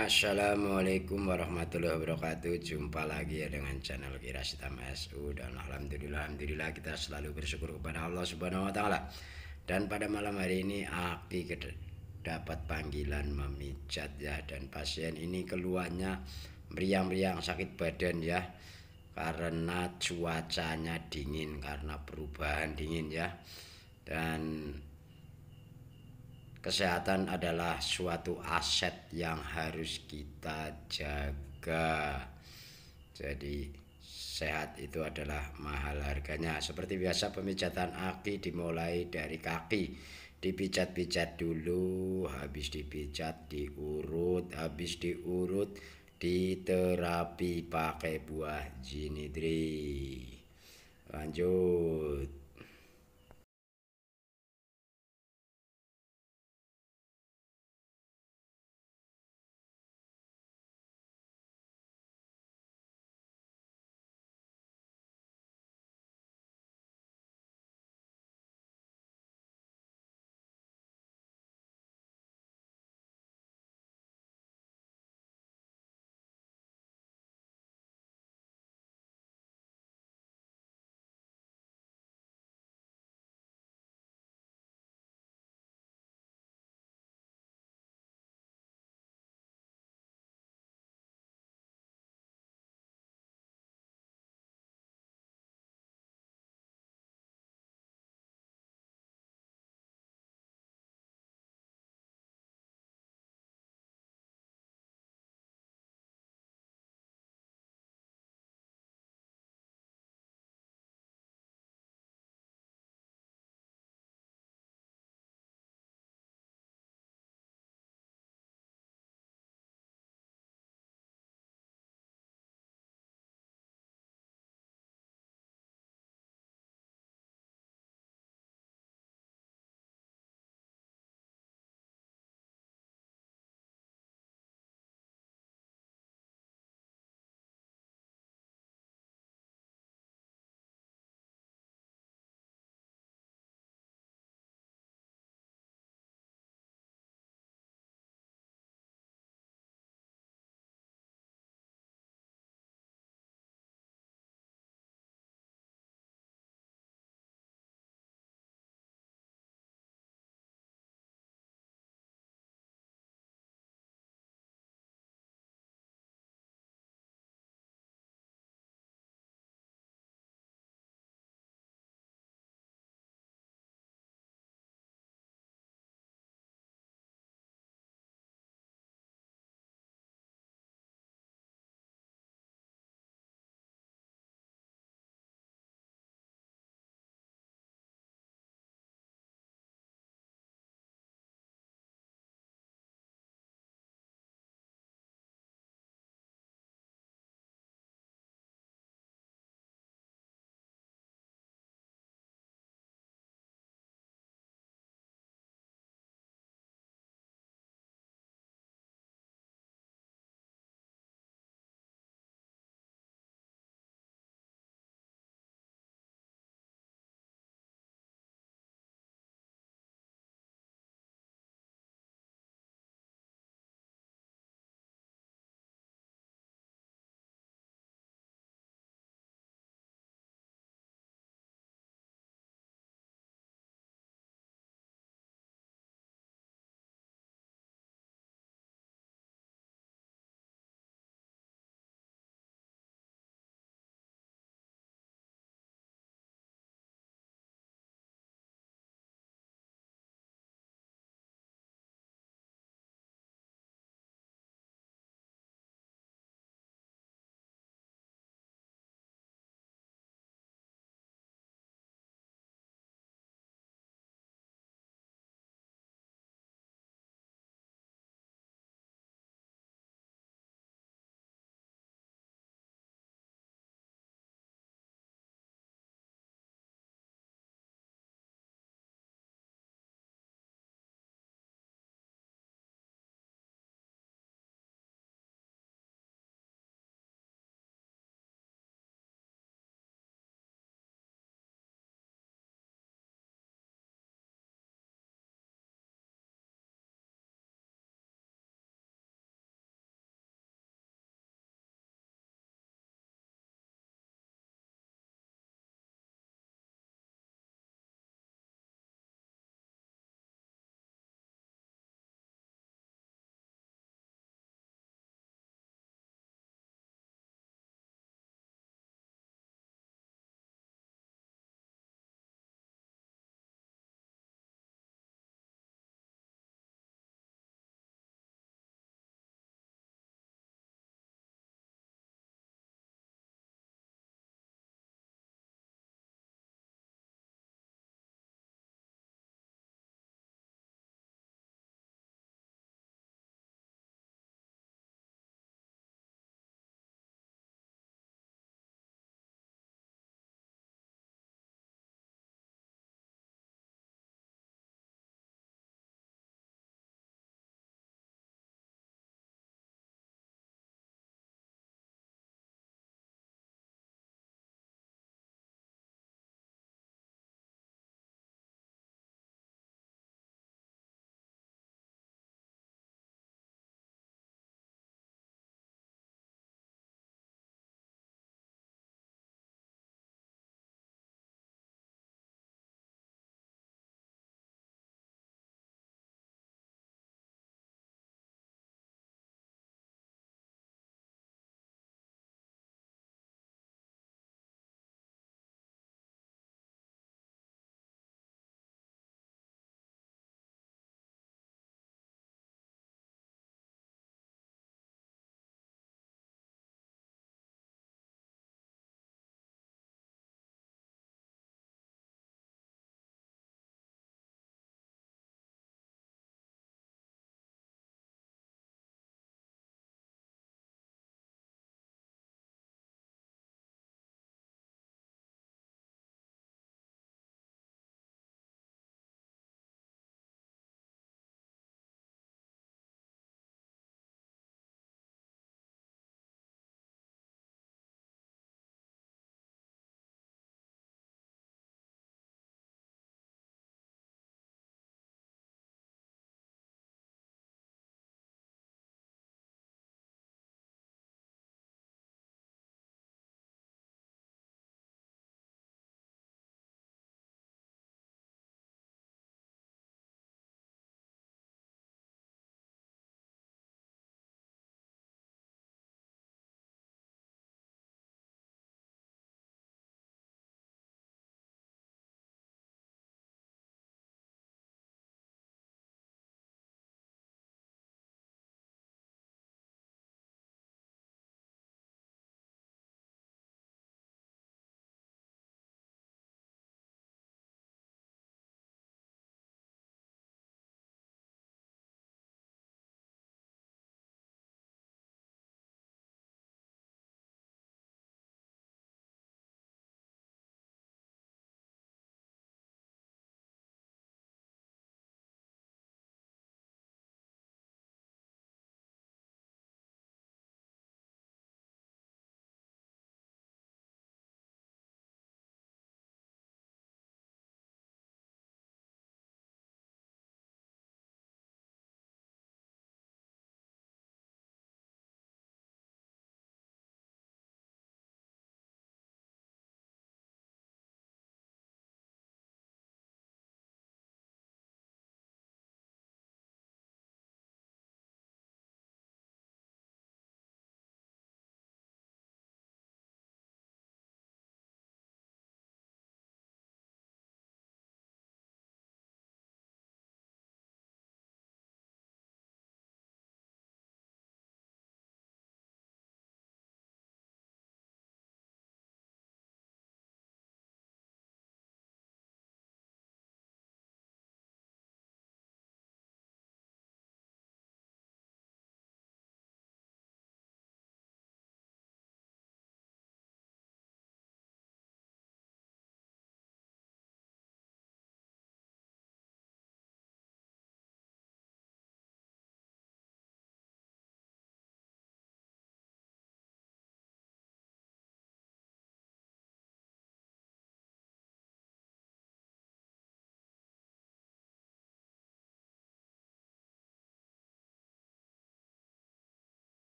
Assalamualaikum warahmatullahi wabarakatuh. Jumpa lagi ya dengan channel Kirasita MSU Dan Alhamdulillah Alhamdulillah kita selalu bersyukur kepada Allah subhanahu wa ta'ala. Dan pada malam hari ini Aki dapat panggilan memijat ya. Dan pasien ini keluarnya meriang-meriang sakit badan ya. Karena cuacanya dingin Karena perubahan dingin ya. Dan kesehatan adalah suatu aset yang harus kita jaga. Jadi sehat itu adalah mahal harganya. Seperti biasa pemijatan aki dimulai dari kaki. Dipijat-pijat dulu, habis dipijat diurut, habis diurut diterapi pakai buah jinidri. Lanjut.